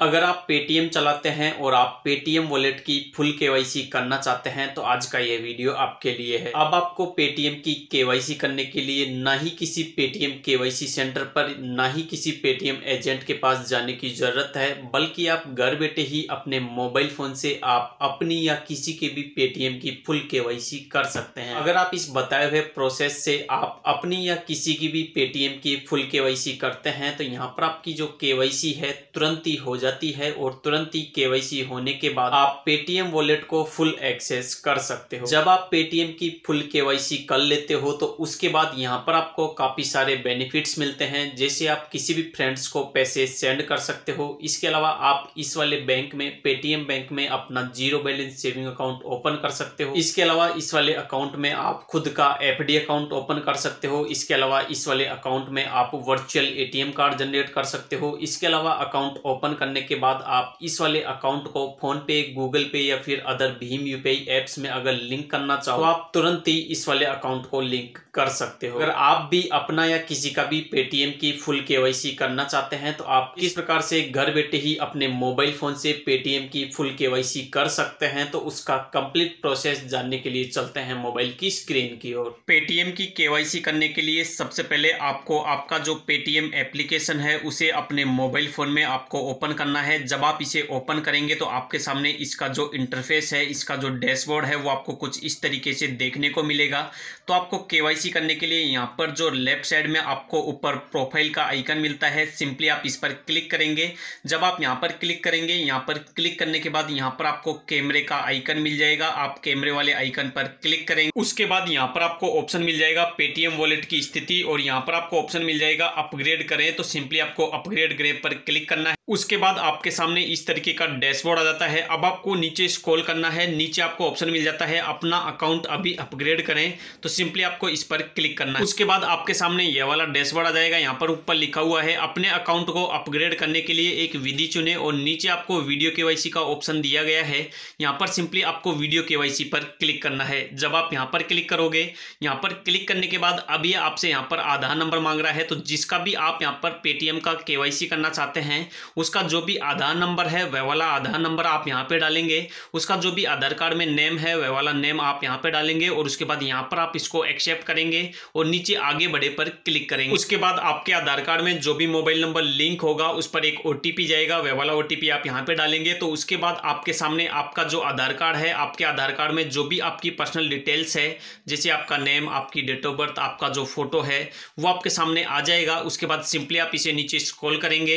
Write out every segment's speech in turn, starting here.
अगर आप पेटीएम चलाते हैं और आप पेटीएम वॉलेट की फुल केवाईसी करना चाहते हैं तो आज का ये वीडियो आपके लिए है। अब आपको पेटीएम की केवाईसी करने के लिए ना ही किसी पेटीएम केवाईसी सेंटर पर, ना ही किसी पेटीएम एजेंट के पास जाने की ज़रूरत है, बल्कि आप घर बैठे ही अपने मोबाइल फ़ोन से आप अपनी या किसी के भी पेटीएम की फुल केवाईसी कर सकते हैं। अगर आप इस बताए हुए प्रोसेस से आप अपनी या किसी की भी पेटीएम की फुल केवाईसी करते हैं तो यहाँ पर आपकी जो केवाईसी है तुरंत ही हो जाए जाती है और तुरंत ही केवाईसी होने के बाद आप पेटीएम वॉलेट को फुल एक्सेस कर सकते हो। जब आप पेटीएम की फुल केवाईसी कर लेते हो तो उसके बाद यहाँ पर आपको काफ़ी सारे बेनिफिट्स मिलते हैं, जैसे आप किसी भी फ्रेंड्स को पैसे सेंड कर सकते हो। इसके अलावा आप इस वाले बैंक में, पेटीएम बैंक में अपना zero balance saving account open कर सकते हो। इसके अलावा इस वाले अकाउंट में आप खुद का एफडी अकाउंट ओपन कर सकते हो। इसके अलावा इस वाले अकाउंट में आप वर्चुअल एटीएम कार्ड जनरेट कर सकते हो। इसके अलावा अकाउंट ओपन करने करने के बाद आप इस वाले अकाउंट को फ़ोन पे गूगल पे या फिर अदर भीम यूपीआई एप्स में अगर लिंक करना चाहो तो आप तुरंत ही इस वाले अकाउंट को लिंक कर सकते हो। अगर आप भी अपना या किसी का भी पेटीएम की फुल केवाईसी करना चाहते हैं तो आप किस प्रकार से घर बैठे ही अपने मोबाइल फ़ोन से पेटीएम की फुल केवाईसी कर सकते हैं तो उसका कंप्लीट प्रोसेस जानने के लिए चलते हैं मोबाइल की स्क्रीन की ओर। पेटीएम की केवाईसी करने के लिए सबसे पहले आपको आपका जो पेटीएम एप्लीकेशन है, उसे अपने मोबाइल फ़ोन में आपको ओपन करना है। जब आप इसे ओपन करेंगे तो आपके सामने इसका जो इंटरफेस है, इसका जो डैशबोर्ड है, वो आपको कुछ इस तरीके से देखने को मिलेगा। तो आपको केवाईसी करने के लिए यहाँ पर जो लेफ़्ट साइड में आपको ऊपर प्रोफ़ाइल का आइकन मिलता है सिंपली आप इस पर क्लिक करेंगे। जब आप यहाँ पर क्लिक करेंगे, यहाँ पर क्लिक करने के बाद यहाँ पर आपको कैमरे का आइकन मिल जाएगा। आप कैमरे वाले आइकन पर क्लिक करेंगे। उसके बाद यहाँ पर आपको ऑप्शन मिल जाएगा पेटीएम वॉलेट की स्थिति और यहाँ पर आपको ऑप्शन मिल जाएगा अपग्रेड करें। तो सिंपली आपको अपग्रेड ग्रेप पर क्लिक करना है। उसके बाद आपके सामने इस तरीके का डैशबोर्ड आ जाता है। अब आपको नीचे स्क्रॉल करना है। नीचे आपको ऑप्शन मिल जाता है। अपना अकाउंट अभी अपग्रेड करें। तो सिंपली आपको इस पर क्लिक करना है। उसके बाद आपके सामने यह वाला डैशबोर्ड आ जाएगा। यहाँ पर ऊपर लिखा हुआ है, अपने अकाउंट को अपग्रेड करने के लिए एक विधि चुने और नीचे आपको वीडियो के का ऑप्शन दिया गया है। यहाँ पर सिंपली आपको वीडियो केवाईसी पर क्लिक करना है। जब आप यहाँ पर क्लिक करोगे, यहाँ पर क्लिक करने के बाद अब अभी आपसे यहाँ पर आधार नंबर मांग रहा है। तो जिसका भी आप यहाँ पर पेटीएम का के करना चाहते हैं उसका जो भी आधार नंबर है, वह वाला आधार नंबर आप यहाँ पे डालेंगे। उसका जो भी आधार कार्ड में नेम है, वह वाला नेम आप यहाँ पे डालेंगे और उसके बाद यहाँ पर आप इसको एक्सेप्ट करेंगे और नीचे आगे बढ़े पर क्लिक करेंगे। उसके बाद आपके आधार कार्ड में जो भी मोबाइल नंबर लिंक होगा, उस पर एक ओटीपी जाएगा, वह वाला ओटीपी आप यहाँ पे डालेंगे। तो उसके बाद आपके सामने आपका जो आधार कार्ड है, आपके आधार कार्ड में जो भी आपकी पर्सनल डिटेल्स है, जैसे आपका नेम आपकी डेट ऑफ़ बर्थ आपका जो फ़ोटो है, वो आपके सामने आ जाएगा। उसके बाद सिंपली आप इसे नीचे स्क्रॉल करेंगे।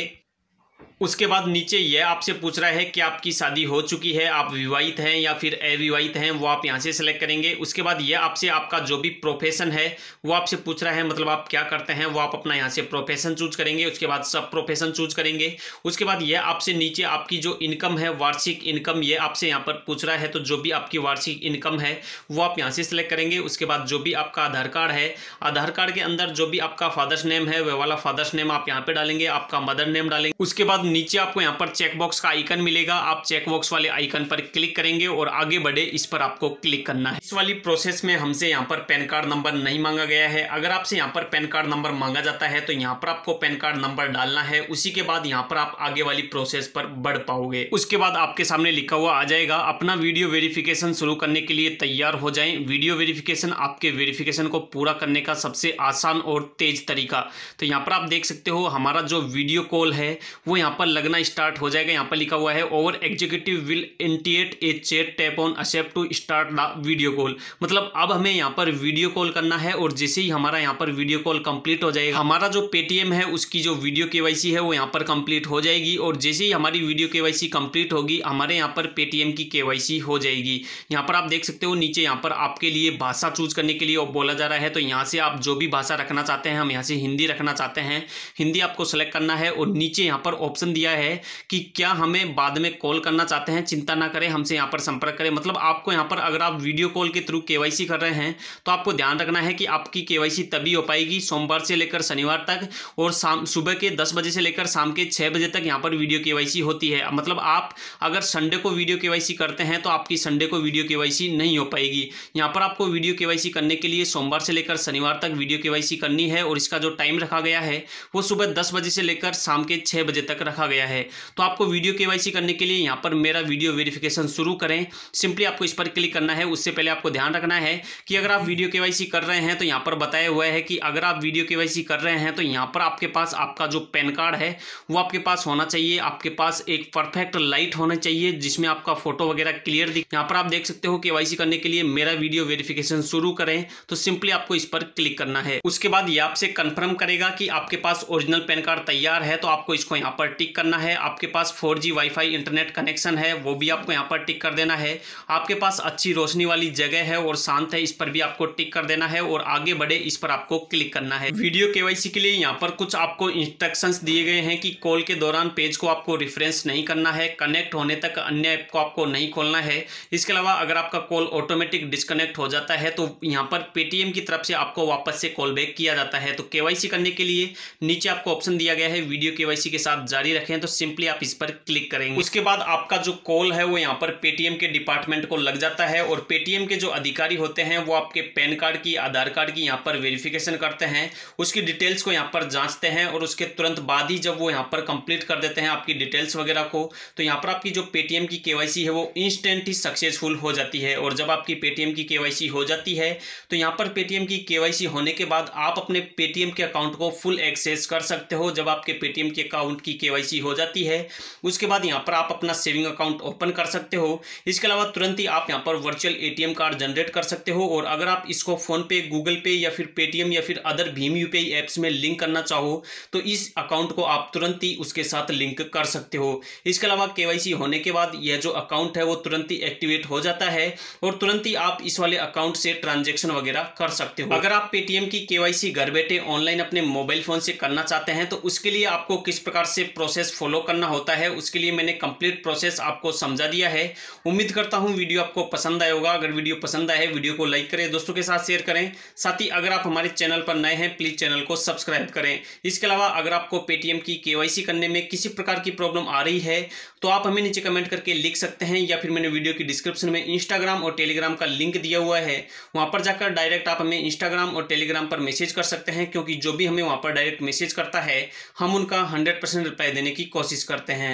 उसके बाद नीचे यह आपसे पूछ रहा है कि आपकी शादी हो चुकी है, आप विवाहित हैं या फिर अविवाहित हैं, वो आप यहाँ से सिलेक्ट करेंगे। उसके बाद यह आपसे आपका जो भी प्रोफेशन है, वो आपसे पूछ रहा है मतलब आप क्या करते हैं, वो आप अपना यहाँ से प्रोफेशन चूज़ करेंगे, उसके बाद सब प्रोफेशन चूज़ करेंगे। उसके बाद यह आपसे नीचे आपकी जो इनकम है, वार्षिक इनकम ये आपसे यहाँ पर पूछ रहा है तो जो भी आपकी वार्षिक इनकम है, वो आप यहाँ से सिलेक्ट करेंगे। उसके बाद जो भी आपका आधार कार्ड है, आधार कार्ड के अंदर जो भी आपका फादर्स नेम है वह वाला फादर्स नेम आप यहाँ पर डालेंगे, आपका मदर नेम डालेंगे। उसके बाद नीचे आपको यहाँ पर चेकबॉक्स का आइकन मिलेगा। आप चेकबॉक्स वाले आइकन पर क्लिक करेंगे और आगे बढ़े, इस पर आपको क्लिक करना है। इस वाली प्रोसेस में हमसे यहाँ पर पैन कार्ड नंबर नहीं मांगा गया है। अगर आपसे यहाँ पर पैन कार्ड नंबर मांगा जाता है तो यहाँ पर आपको पैन कार्ड नंबर डालना है। उसी के बाद यहाँ पर आप आगे वाली प्रोसेस पर बढ़ पाओगे। उसके बाद आपके सामने लिखा हुआ आ जाएगा, अपना वीडियो वेरिफिकेशन शुरू करने के लिए तैयार हो जाए। वीडियो वेरिफिकेशन आपके वेरिफिकेशन को पूरा करने का सबसे आसान और तेज तरीका। तो यहाँ पर आप देख सकते हो, हमारा जो वीडियो कॉल है, वो यहाँ पर लगना स्टार्ट हो जाएगा। यहाँ पर लिखा हुआ है our executive will initiate a chat tap on accept to start the video call मतलब अब हमें यहाँ पर वीडियो कॉल करना है और जैसे ही हमारा यहाँ पर वीडियो कॉल कंप्लीट हो जाएगा, हमारा जो पेटीएम है, उसकी जो वीडियो केवाईसी है, वो यहाँ पर कंप्लीट हो जाएगी और जैसे ही हमारी वीडियो केवाईसी कंप्लीट होगी, हमारे यहाँ पर पेटीएम की केवाईसी हो जाएगी। यहाँ पर आप देख सकते हो, नीचे यहाँ पर आपके लिए भाषा चूज़ करने के लिए बोला जा रहा है तो यहाँ से आप जो भी भाषा रखना चाहते हैं, हम यहाँ से हिंदी रखना चाहते हैं। हिंदी आपको सेलेक्ट करना है और नीचे यहाँ पर ऑप्शन दिया है कि क्या हमें बाद में कॉल करना चाहते हैं? चिंता ना करें, हमसे यहाँ पर संपर्क करें। मतलब आपको यहाँ पर अगर आप वीडियो कॉल के थ्रू केवाईसी कर रहे हैं तो आपको ध्यान रखना है कि आपकी केवाईसी तभी हो पाएगी सोमवार से लेकर शनिवार तक और शाम, सुबह के दस बजे से लेकर शाम के छः बजे तक यहाँ पर वीडियो के होती है। मतलब आप अगर संडे को वीडियो के करते हैं तो आपकी संडे को वीडियो केवाईसी नहीं हो पाएगी। यहाँ पर आपको वीडियो केवाईसी करने के लिए सोमवार से लेकर शनिवार तक वीडियो के करनी है और इसका जो टाइम रखा गया है, वो सुबह दस बजे से लेकर शाम के छः बजे तक रखा गया है। तो आपको वीडियो केवाईसी करने के लिए यहाँ पर मेरा वीडियो वेरिफिकेशन शुरू करें। सिंपली आपको इस पर क्लिक करना है। उससे पहले आपको ध्यान रखना है कि अगर आप वीडियो केवाईसी कर रहे हैं तो यहाँ पर बताया हुआ है कि अगर आप वीडियो केवाईसी कर रहे हैं तो यहाँ पर आपके पास आपका जो पैन कार्ड है, वो आपके पास होना चाहिए। आपके पास एक परफेक्ट लाइट होना चाहिए जिसमें आपका फ़ोटो वगैरह क्लियर दिख यहाँ पर आप देख सकते हो के करने के लिए मेरा वीडियो वेरिफिकेशन शुरू करें। तो सिंपली आपको इस पर क्लिक करना है। उसके बाद ये आपसे कंफर्म करेगा कि आपके पास ओरिजिनल पैन कार्ड तैयार है तो आपको इसको यहाँ पर टिक करना है। आपके पास फोर वाईफाई इंटरनेट कनेक्शन है, वो भी आपको यहाँ पर टिक कर देना है। आपके पास अच्छी रोशनी वाली जगह है और शांत है, इस पर भी आपको टिक कर देना है और आगे बढ़े इस पर आपको क्लिक करना है। वीडियो केवाईसी के लिए यहाँ पर कुछ आपको इंस्ट्रक्शंस दिए गए हैं कि कॉल के दौरान पेज को आपको रिफ्रेंस नहीं करना है कनेक्ट होने तक अन्य ऐप को आपको नहीं खोलना है। इसके अलावा अगर आपका कॉल ऑटोमेटिक डिस्कनेक्ट हो जाता है तो यहाँ पर पेटीएम की तरफ़ से आपको वापस से कॉल बैक किया जाता है। तो केवाईसी करने के लिए नीचे आपको ऑप्शन दिया गया है, वीडियो केवाईसी के साथ जारी रखें तो सिंपली आप इस पर क्लिक करेंगे। उसके बाद आपका जो कॉल है वो यहाँ पर पेटीएम के डिपार्टमेंट को लग जाता है और पेटीएम के जो अधिकारी होते हैं वो आपके पैन कार्ड की, आधार कार्ड की यहाँ पर वेरिफिकेशन करते हैं। उसकी डिटेल्स को यहाँ पर जांचते हैं और उसके तुरंत बाद ही जब वो यहाँ पर कंप्लीट कर देते हैं आपकी डिटेल्स वगैरह को तो यहाँ पर आपकी जो पेटीएम की केवाईसी है वो इंस्टेंट ही सक्सेसफुल हो जाती है। और जब आपकी पेटीएम की केवाईसी हो जाती है तो यहाँ पर पेटीएम की केवाईसी होने के बाद आप अपने पेटीएम के अकाउंट को फुल एक्सेस कर सकते हो। जब आपके पेटीएम के अकाउंट की केवाईसी हो जाती है। उसके बाद यहाँ पर आप अपना सेविंग अकाउंट ओपन कर सकते हो। इसके अलावा तुरंत ही आप यहाँ पर वर्चुअल एटीएम कार्ड जनरेट कर सकते हो और अगर आप इसको फ़ोन पे गूगल पे या फिर पेटीएम या फिर अदर भीम यूपीआई एप्स में लिंक करना चाहो तो इस अकाउंट को आप तुरंत ही उसके साथ लिंक कर सकते हो। इसके अलावा केवाईसी होने के बाद यह जो अकाउंट है, वो तुरंत ही एक्टिवेट हो जाता है और तुरंत ही आप इस वाले अकाउंट से ट्रांजेक्शन वगैरह कर सकते हो। अगर आप पेटीएम की केवाईसी घर बैठे ऑनलाइन अपने मोबाइल फ़ोन से करना चाहते हैं तो उसके लिए आपको किस प्रकार से प्रोसेस फॉलो करना होता है, उसके लिए मैंने कंप्लीट प्रोसेस आपको समझा दिया है। उम्मीद करता हूँ वीडियो आपको पसंद आया होगा। अगर वीडियो पसंद आए वीडियो को लाइक करें, दोस्तों के साथ शेयर करें। साथ ही अगर आप हमारे चैनल पर नए हैं प्लीज़ चैनल को सब्सक्राइब करें। इसके अलावा अगर आपको पेटीएम की केवाईसी करने में किसी प्रकार की प्रॉब्लम आ रही है तो आप हमें नीचे कमेंट करके लिख सकते हैं, या फिर मैंने वीडियो की डिस्क्रिप्शन में इंस्टाग्राम और टेलीग्राम का लिंक दिया हुआ है। वहाँ पर जाकर डायरेक्ट आप हमें इंस्टाग्राम और टेलीग्राम पर मैसेज कर सकते हैं, क्योंकि जो भी हमें वहाँ पर डायरेक्ट मैसेज करता है, हम उनका हंड्रेड परसेंट रिप्लाई देने की कोशिश करते हैं।